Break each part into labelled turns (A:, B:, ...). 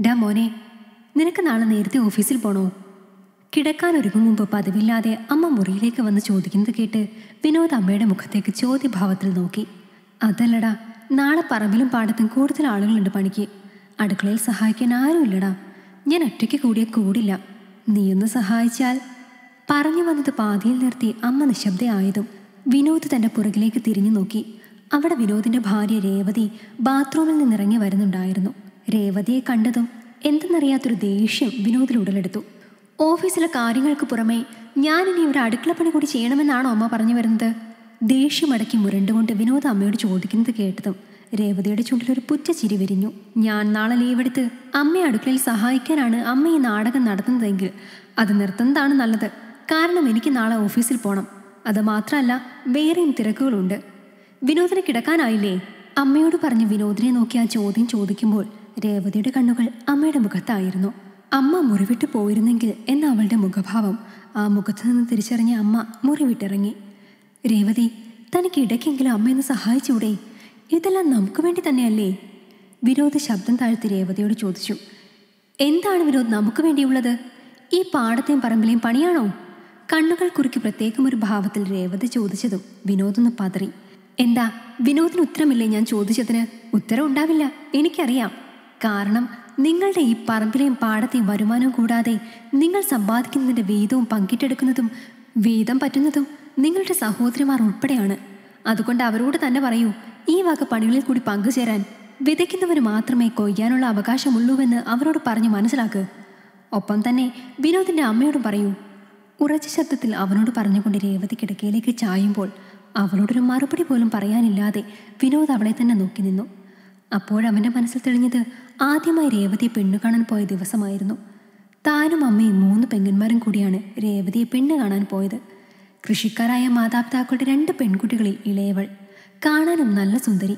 A: ഡാ മോനെ നിനക്ക് നാളെ നേരത്തെ ഓഫീസിൽ പോണോ? കിടക്കാൻ ഒരുങ്ങും മുമ്പ് പതിവില്ലാതെ അമ്മ മുറിയിലേക്ക് വന്ന് ചോദിക്കുന്നത് കേട്ട് വിനോദ് അമ്മയുടെ മുഖത്തേക്ക് ചോദ്യഭാവത്തിൽ നോക്കി. അതല്ലടാ നാളെ പറമ്പിലും പാടത്തും കൂടുതൽ ആളുകളുണ്ട് പണിക്ക്. അടുക്കളയിൽ സഹായിക്കാൻ ആരുമില്ലടാ. ഞാൻ ഒറ്റയ്ക്ക് കൂടിയ കൂടില്ല. നീയൊന്ന് സഹായിച്ചാൽ. പറഞ്ഞു വന്നത് പാതിയിൽ നിർത്തി അമ്മ നിശബ്ദയായതും വിനോദ് തന്റെ പുറകിലേക്ക് തിരിഞ്ഞു നോക്കി. അവിടെ വിനോദിന്റെ ഭാര്യ രേവതി ബാത്റൂമിൽ നിന്നിറങ്ങി വരുന്നുണ്ടായിരുന്നു. രേവതിയെ കണ്ടതും എന്തെന്നറിയാത്തൊരു ദേഷ്യം വിനോദിൽ ഉടലെടുത്തു. ഓഫീസിലെ കാര്യങ്ങൾക്ക് പുറമെ ഞാൻ ഇനി ഇവിടെ അടുക്കളപ്പണി കൂടി ചെയ്യണമെന്നാണോ അമ്മ പറഞ്ഞു വരുന്നത്? ദേഷ്യമടക്കി മുരണ്ടുകൊണ്ട് വിനോദ് അമ്മയോട് ചോദിക്കുന്നത് കേട്ടതും രേവതിയുടെ ചുണ്ടിലൊരു പുറ്റ ചിരി വിരിഞ്ഞു. ഞാൻ നാളെ ലീവെടുത്ത് അമ്മയെ അടുക്കളയിൽ സഹായിക്കാനാണ് അമ്മ ഈ നാടകം നടത്തുന്നതെങ്കിൽ അത് നിർത്തുന്നതാണ് നല്ലത്. കാരണം എനിക്ക് നാളെ ഓഫീസിൽ പോകണം അത് മാത്രമല്ല വേറെയും തിരക്കുകളുണ്ട്. വിനോദിന് കിടക്കാനായില്ലേ? അമ്മയോട് പറഞ്ഞ് വിനോദിനെ നോക്കി ആ ചോദ്യം ചോദിക്കുമ്പോൾ രേവതിയുടെ കണ്ണുകൾ അമ്മയുടെ മുഖത്തായിരുന്നു. അമ്മ മുറിവിട്ട് പോയിരുന്നെങ്കിൽ എന്ന അവളുടെ മുഖഭാവം. ആ മുഖത്ത് നിന്ന് തിരിച്ചറിഞ്ഞ അമ്മ മുറിവിട്ടിറങ്ങി. രേവതി തനിക്ക് ഇടയ്ക്കെങ്കിലും അമ്മയെന്ന് സഹായിച്ചൂടെ ഇതെല്ലാം നമുക്ക് വേണ്ടി തന്നെയല്ലേ? വിനോദ് ശബ്ദം താഴ്ത്തി രേവതിയോട് ചോദിച്ചു. എന്താണ് വിനോദ് നമുക്ക് വേണ്ടിയുള്ളത്? ഈ പാടത്തെയും പറമ്പിലെയും പണിയാണോ? കണ്ണുകൾ കുറുക്കി പ്രത്യേകം ഒരു ഭാവത്തിൽ രേവതി ചോദിച്ചതും വിനോദൊന്ന് പതറി. എന്താ വിനോദിന് ഉത്തരമില്ലേ ഞാൻ ചോദിച്ചതിന്? ഉത്തരം ഉണ്ടാവില്ല. എനിക്കറിയാം. കാരണം നിങ്ങളുടെ ഈ പറമ്പിലെയും പാടത്തെയും വരുമാനവും കൂടാതെ നിങ്ങൾ സമ്പാദിക്കുന്നതിന്റെ വീതവും പങ്കിട്ടെടുക്കുന്നതും വീതം പറ്റുന്നതും നിങ്ങളുടെ സഹോദരിമാർ ഉൾപ്പെടെയാണ്. അതുകൊണ്ട് അവരോട് തന്നെ പറയൂ ഈ വക പണികളിൽ കൂടി പങ്കുചേരാൻ വിതയ്ക്കുന്നവന് മാത്രമേ കൊയ്യാനുള്ള അവകാശമുള്ളൂവെന്ന് അവരോട് പറഞ്ഞ് മനസ്സിലാക്കുക ഒപ്പം തന്നെ വിനോദിന്റെ അമ്മയോട് പറയൂ ഉറച്ച ശബ്ദത്തിൽ അവനോട് പറഞ്ഞുകൊണ്ട് രേവതി കിടക്കയിലേക്ക് ചായുമ്പോൾ അവളോടൊരു മറുപടി പോലും പറയാനില്ലാതെ വിനോദ് അവളെ തന്നെ നോക്കി നിന്നു. അപ്പോഴവന്റെ മനസ്സിൽ തെളിഞ്ഞത് ആദ്യമായി രേവതിയെ പെണ്ണു കാണാൻ പോയ ദിവസമായിരുന്നു. താനും അമ്മയും മൂന്ന് പെങ്ങന്മാരും കൂടിയാണ് രേവതിയെ പെണ്ണ് കാണാൻ പോയത്. കൃഷിക്കാരായ മാതാപിതാക്കളുടെ രണ്ട് പെൺകുട്ടികളിൽ ഇളയവൾ. കാണാനും നല്ല സുന്ദരി.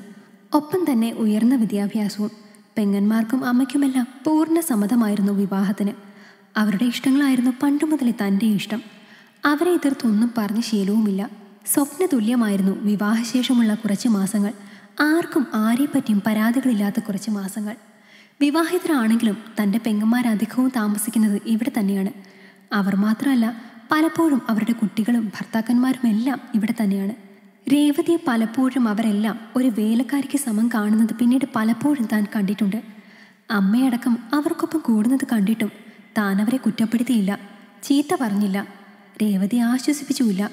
A: ഒപ്പം തന്നെ ഉയർന്ന വിദ്യാഭ്യാസവും. പെങ്ങന്മാർക്കും അമ്മയ്ക്കുമെല്ലാം പൂർണ സമ്മതമായിരുന്നു വിവാഹത്തിന്. അവരുടെ ഇഷ്ടങ്ങളായിരുന്നു പണ്ടു മുതലേ തന്റെ ഇഷ്ടം. അവരെ എതിർത്തൊന്നും പറഞ്ഞ ശീലവുമില്ല. സ്വപ്ന തുല്യമായിരുന്നു വിവാഹശേഷമുള്ള കുറച്ച് മാസങ്ങൾ. ആർക്കും ആരെപ്പറ്റിയും പരാതികളില്ലാത്ത കുറച്ച് മാസങ്ങൾ. വിവാഹിതരാണെങ്കിലും തന്റെ പെങ്ങന്മാരധികവും താമസിക്കുന്നത് ഇവിടെ തന്നെയാണ്. അവർ മാത്രമല്ല പലപ്പോഴും അവരുടെ കുട്ടികളും ഭർത്താക്കന്മാരും എല്ലാം ഇവിടെ തന്നെയാണ്. രേവതിയെ പലപ്പോഴും അവരെല്ലാം ഒരു വേലക്കാരിക്ക് സമം കാണുന്നത് പിന്നീട് പലപ്പോഴും താൻ കണ്ടിട്ടുണ്ട്. അമ്മയടക്കം അവർക്കൊപ്പം കൂടുന്നത് കണ്ടിട്ടും താൻ അവരെ കുറ്റപ്പെടുത്തിയില്ല ചീത്ത പറഞ്ഞില്ല രേവതി ആശ്വസിപ്പിച്ചുമില്ല.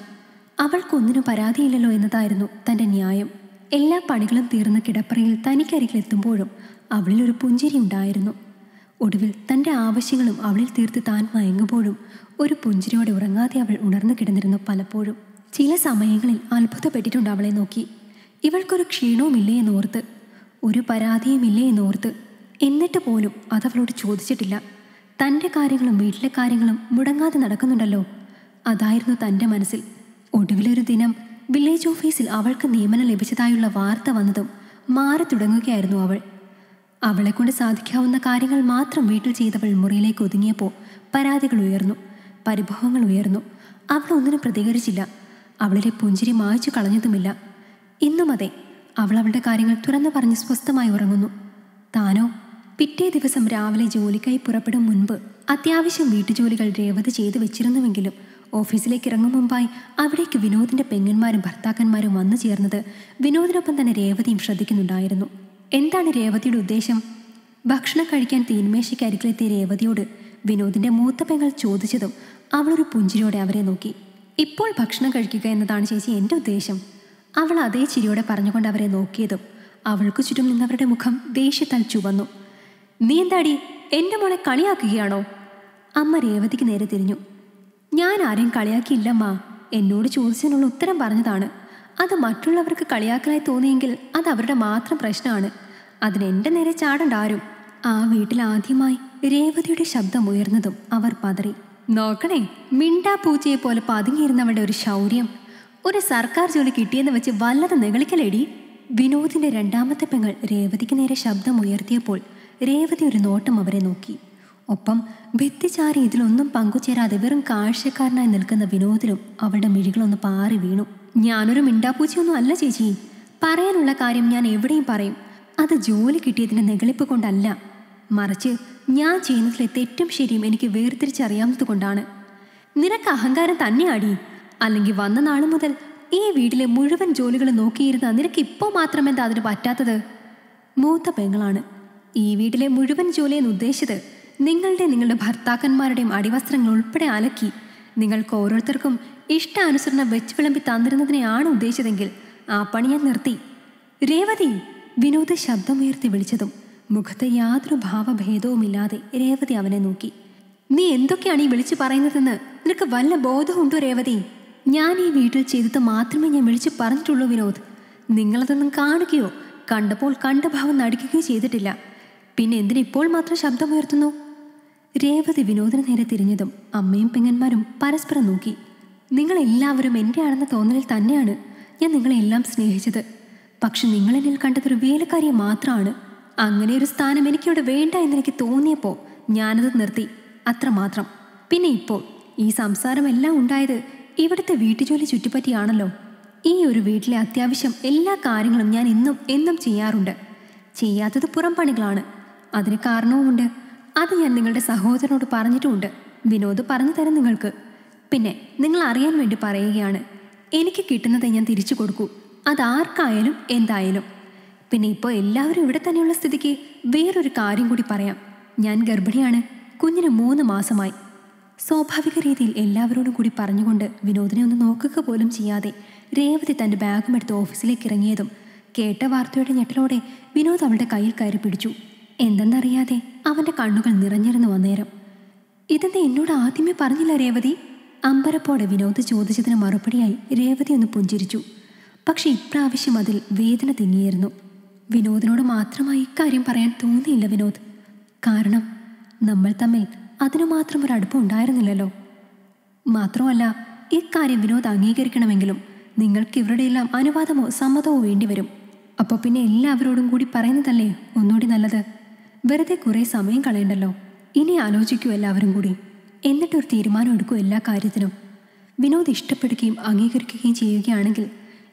A: അവൾക്കൊന്നിനും പരാതിയില്ലല്ലോ എന്നതായിരുന്നു തന്റെ ന്യായം. എല്ലാ പണികളും തീർന്ന കിടപ്പറയിൽ തനിക്കരികിലെത്തുമ്പോഴും അവളിൽ ഒരു പുഞ്ചിരി ഉണ്ടായിരുന്നു. ഒടുവിൽ തന്റെ ആവശ്യങ്ങളും അവളിൽ തീർത്ത് താൻ മയങ്ങുമ്പോഴും ഒരു പുഞ്ചിരിയോടെ ഉറങ്ങാതെ അവൾ ഉണർന്നു കിടന്നിരുന്നു പലപ്പോഴും. ചില സമയങ്ങളിൽ അത്ഭുതപ്പെട്ടിട്ടുണ്ട് അവളെ നോക്കി. ഇവൾക്കൊരു ക്ഷീണവുമില്ലേ എന്നോർത്ത്. ഒരു പരാതിയുമില്ലേ എന്നോർത്ത്. എന്നിട്ട് പോലും അതവളോട് ചോദിച്ചിട്ടില്ല. തന്റെ കാര്യങ്ങളും വീട്ടിലെ കാര്യങ്ങളും മുടങ്ങാതെ നടക്കുന്നുണ്ടല്ലോ. അതായിരുന്നു തന്റെ മനസ്സിൽ. ഒടുവിലൊരു ദിനം വില്ലേജ് ഓഫീസിൽ അവൾക്ക് നിയമനം ലഭിച്ചതായുള്ള വാർത്ത വന്നതും മാറി തുടങ്ങുകയായിരുന്നു അവൾ. അവളെക്കൊണ്ട് സാധിക്കാവുന്ന കാര്യങ്ങൾ മാത്രം വീട്ടിൽ ചെയ്തവൾ മുറിയിലേക്ക് ഒതുങ്ങിയപ്പോൾ പരാതികൾ ഉയർന്നു. പരിഭവങ്ങൾ ഉയർന്നു. അവൾ ഒന്നിനും പ്രതികരിച്ചില്ല. അവളിലെ പുഞ്ചിരി മായ്ച്ചു കളഞ്ഞതുമില്ല. ഇന്നും അതെ അവൾ അവളുടെ കാര്യങ്ങൾ തുറന്നു പറഞ്ഞ് സ്വസ്ഥമായി ഉറങ്ങുന്നു. താനോ പിറ്റേ ദിവസം രാവിലെ ജോലിക്കായി പുറപ്പെടും മുൻപ് അത്യാവശ്യം വീട്ടുജോലികൾ രേവതി ചെയ്തു വെച്ചിരുന്നുവെങ്കിലും ഓഫീസിലേക്ക് ഇറങ്ങും മുമ്പായി അവിടേക്ക് വിനോദിന്റെ പെങ്ങന്മാരും ഭർത്താക്കന്മാരും വന്നു ചേർന്നത് വിനോദിനൊപ്പം തന്നെ രേവതിയും ശ്രദ്ധിക്കുന്നുണ്ടായിരുന്നു. എന്താണ് രേവതിയുടെ ഉദ്ദേശം? ഭക്ഷണം കഴിക്കാൻ തീന്മേശയ്ക്ക് അരികിലെത്തിയ രേവതിയോട് വിനോദിന്റെ മൂത്ത പെങ്ങൾ ചോദിച്ചതും അവളൊരു പുഞ്ചിരിയോടെ അവരെ നോക്കി. ഇപ്പോൾ ഭക്ഷണം കഴിക്കുക എന്നതാണ് ചേച്ചി എന്റെ ഉദ്ദേശം അവൾ അതേ ചിരിയോടെ പറഞ്ഞുകൊണ്ട് അവരെ നോക്കിയതും അവൾക്ക് ചുറ്റും നിന്നവരുടെ മുഖം ദേഷ്യത്താൽ ചുവന്നു. നീ എന്താടി? എന്റെ മോളെ കളിയാക്കുകയാണോ? അമ്മ രേവതിക്ക് നേരെ തിരിഞ്ഞു. ഞാൻ ആരെയും കളിയാക്കിയില്ലമ്മ എന്നോട് ചോദിച്ചതിനുള്ള ഉത്തരം പറഞ്ഞതാണ്. അത് മറ്റുള്ളവർക്ക് കളിയാക്കലായി തോന്നിയെങ്കിൽ അത് അവരുടെ മാത്രം പ്രശ്നമാണ്. അതിനെന്റെ നേരെ ചാടണ്ട ആരും. ആ വീട്ടിൽ ആദ്യമായി രേവതിയുടെ ശബ്ദം ഉയർന്നതും അവർ പതറി. നോക്കണേ മിണ്ടാ പൂച്ചയെ പോലെ പതുങ്ങിയിരുന്നവരുടെ ഒരു ശൗര്യം. ഒരു സർക്കാർ ജോലി കിട്ടിയെന്ന് വെച്ച് വല്ലത് നെകളിക്കലേടി. വിനോദിന്റെ രണ്ടാമത്തെ പെങ്ങൾ രേവതിക്ക് നേരെ ശബ്ദം ഉയർത്തിയപ്പോൾ രേവതി ഒരു നോട്ടം അവരെ നോക്കി. ഒപ്പം ഭിത്തിച്ചാരി ഇതിലൊന്നും പങ്കുചേരാതെ വെറും കാഴ്ചക്കാരനായി നിൽക്കുന്ന വിനോദിലും അവളുടെ മിഴികളൊന്ന് പാറി വീണു. ഞാനൊരു മിണ്ടാപ്പൂച്ചിയൊന്നും അല്ല ചേച്ചി. പറയാനുള്ള കാര്യം ഞാൻ എവിടെയും പറയും. അത് ജോലി കിട്ടിയതിന്റെ നികളിപ്പ് കൊണ്ടല്ല. മറിച്ച് ഞാൻ ചെയ്യുന്നതിലെ തെറ്റും ശരിയും എനിക്ക് വേർതിരിച്ചറിയാവുന്നത് കൊണ്ടാണ് നിനക്ക് അഹങ്കാരം തന്നെയാടി. അല്ലെങ്കിൽ വന്ന നാൾ മുതൽ ഈ വീട്ടിലെ മുഴുവൻ ജോലികൾ നോക്കിയിരുന്ന നിനക്ക് ഇപ്പോൾ മാത്രമെന്താ അതിന് പറ്റാത്തത്? മൂത്ത പെങ്ങളാണ്. ഈ വീട്ടിലെ മുഴുവൻ ജോലിയെന്ന് ഉദ്ദേശിച്ചത് നിങ്ങളുടെ നിങ്ങളുടെ ഭർത്താക്കന്മാരുടെയും അടിവസ്ത്രങ്ങൾ ഉൾപ്പെടെ അലക്കി നിങ്ങൾക്ക് ഓരോരുത്തർക്കും ഇഷ്ടാനുസരണം വെച്ച് വിളമ്പി തന്നിരുന്നതിനെയാണ് ഉദ്ദേശിച്ചതെങ്കിൽ ആ പണി ഞാൻ നിർത്തി. രേവതി വിനോദ ശബ്ദമുയർത്തി വിളിച്ചതും മുഖത്ത് യാതൊരു ഭാവഭേദവുമില്ലാതെ രേവതി അവനെ നോക്കി. നീ എന്തൊക്കെയാണ് ഈ വിളിച്ചു പറയുന്നതെന്ന് നിനക്ക് വല്ല ബോധമുണ്ടോ രേവതി? ഞാൻ ഈ വീട്ടിൽ ചെയ്തത് മാത്രമേ ഞാൻ വിളിച്ചു പറഞ്ഞിട്ടുള്ളൂ വിനോദ്. നിങ്ങളതൊന്നും കാണുകയോ കണ്ടപ്പോൾ കണ്ട ഭാവം നടിക്കുകയോ ചെയ്തിട്ടില്ല. പിന്നെ എന്തിനിപ്പോൾ മാത്രം ശബ്ദമുയർത്തുന്നു? രേവതി വിനോദിന് നേരെ തിരിഞ്ഞതും അമ്മയും പെങ്ങന്മാരും പരസ്പരം നോക്കി. നിങ്ങളെല്ലാവരും എന്റെ ആണെന്ന തോന്നലിൽ തന്നെയാണ് ഞാൻ നിങ്ങളെല്ലാം സ്നേഹിച്ചത്. പക്ഷെ നിങ്ങളെന്നിൽ കണ്ടതൊരു വേലക്കാരിയെ മാത്രമാണ്. അങ്ങനെ ഒരു സ്ഥാനം എനിക്കിവിടെ വേണ്ട എന്നെനിക്ക് തോന്നിയപ്പോൾ ഞാനത് നിർത്തി. അത്രമാത്രം പിന്നെ ഇപ്പോൾ ഈ സംസാരമെല്ലാം ഉണ്ടായത് ഇവിടുത്തെ വീട്ടുജോലി ചുറ്റിപ്പറ്റിയാണല്ലോ. ഈ ഒരു വീട്ടിലെ അത്യാവശ്യം എല്ലാ കാര്യങ്ങളും ഞാൻ ഇന്നും എന്നും ചെയ്യാറുണ്ട്. ചെയ്യാത്തത് പുറം പണികളാണ്. അതിന് കാരണവുമുണ്ട്. അത് ഞാൻ നിങ്ങളുടെ സഹോദരനോട് പറഞ്ഞിട്ടുമുണ്ട്. വിനോദ് പറഞ്ഞു തരാം നിങ്ങൾക്ക്. പിന്നെ നിങ്ങൾ അറിയാൻ വേണ്ടി പറയുകയാണ്. എനിക്ക് കിട്ടുന്നത് ഞാൻ തിരിച്ചു കൊടുക്കൂ. അതാർക്കായാലും എന്തായാലും. പിന്നെ ഇപ്പോൾ എല്ലാവരും ഇവിടെ തന്നെയുള്ള സ്ഥിതിക്ക് വേറൊരു കാര്യം കൂടി പറയാം. ഞാൻ ഗർഭിണിയാണ്. കുഞ്ഞിന് മൂന്ന് മാസമായി. സ്വാഭാവിക രീതിയിൽ എല്ലാവരോടും കൂടി പറഞ്ഞുകൊണ്ട് വിനോദിനെ ഒന്ന് നോക്കുക പോലും ചെയ്യാതെ രേവതി തന്റെ ബാഗും എടുത്ത് ഓഫീസിലേക്ക് ഇറങ്ങിയതും കേട്ട വാർത്തയുടെ ഞെട്ടലോടെ വിനോദ് അവളുടെ കയ്യിൽ കയറി പിടിച്ചു. എന്തെന്നറിയാതെ അവന്റെ കണ്ണുകൾ നിറഞ്ഞിരുന്നു വന്നേരം ഇതെന്ന് എന്നോട് ആദ്യമേ പറഞ്ഞില്ല രേവതി? അമ്പരപ്പോടെ വിനോദ് ചോദിച്ചതിന് മറുപടിയായി രേവതി ഒന്ന് പുഞ്ചിരിച്ചു. പക്ഷെ ഇപ്രാവശ്യം അതിൽ വേദന തിങ്ങിയിരുന്നു. വിനോദിനോട് മാത്രമായി ഇക്കാര്യം പറയാൻ തോന്നിയില്ല വിനോദ്. കാരണം നമ്മൾ തമ്മിൽ അതിനു മാത്രം ഒരു അടുപ്പം ഉണ്ടായിരുന്നില്ലല്ലോ. മാത്രമല്ല ഇക്കാര്യം വിനോദ് അംഗീകരിക്കണമെങ്കിലും നിങ്ങൾക്ക് ഇവരുടെയെല്ലാം അനുവാദമോ സമ്മതമോ വേണ്ടിവരും. അപ്പോൾ പിന്നെ എല്ലാവരോടും കൂടി പറയുന്നതല്ലേ ഒന്നുകൂടി നല്ലത്? വെറുതെ കുറേ സമയം കളയണ്ടല്ലോ. ഇനി ആലോചിക്കൂ എല്ലാവരും കൂടി. എന്നിട്ടൊരു തീരുമാനം എടുക്കൂ എല്ലാ കാര്യത്തിനും. വിനോദ് ഇഷ്ടപ്പെടുകയും അംഗീകരിക്കുകയും ചെയ്യുകയാണെങ്കിൽ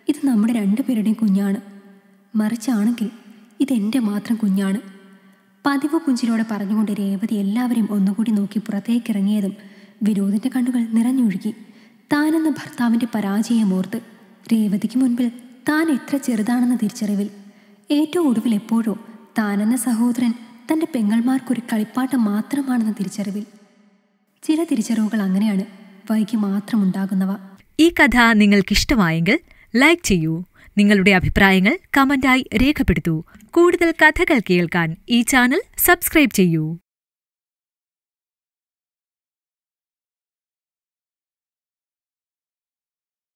A: ഇത് നമ്മുടെ രണ്ടുപേരുടെയും കുഞ്ഞാണ്. മറിച്ചാണെങ്കിൽ ഇതെന്റെ മാത്രം കുഞ്ഞാണ്. പതിവ് പുഞ്ചിലോടെ പറഞ്ഞുകൊണ്ട് രേവതി എല്ലാവരെയും ഒന്നുകൂടി നോക്കി പുറത്തേക്കിറങ്ങിയതും വിനോദിന്റെ കണ്ണുകൾ നിറഞ്ഞൊഴുകി താനെന്ന ഭർത്താവിന്റെ പരാജയമോർത്ത് രേവതിക്ക് മുൻപിൽ താൻ എത്ര ചെറുതാണെന്ന തിരിച്ചറിവിൽ ഏറ്റവും ഒടുവിൽ എപ്പോഴോ താനെന്ന സഹോദരൻ തന്റെ പെങ്ങൾമാർക്കൊരു കളിപ്പാട്ടം മാത്രമാണെന്ന തിരിച്ചറിവിൽ. ചില തിരിച്ചറിവുകൾ അങ്ങനെയാണ് വൈകി മാത്രമുണ്ടാകുന്നവ.
B: ഈ കഥ നിങ്ങൾക്കിഷ്ടമായെങ്കിൽ ലൈക്ക് ചെയ്യൂ. നിങ്ങളുടെ അഭിപ്രായങ്ങൾ കമന്റായി രേഖപ്പെടുത്തൂ. കൂടുതൽ കഥകൾ കേൾക്കാൻ ഈ ചാനൽ സബ്സ്ക്രൈബ് ചെയ്യൂ.